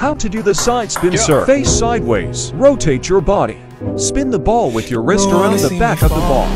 How to do the side spin Yeah. serve. Face sideways. Rotate your body. Spin the ball with your wrist around the back of the ball.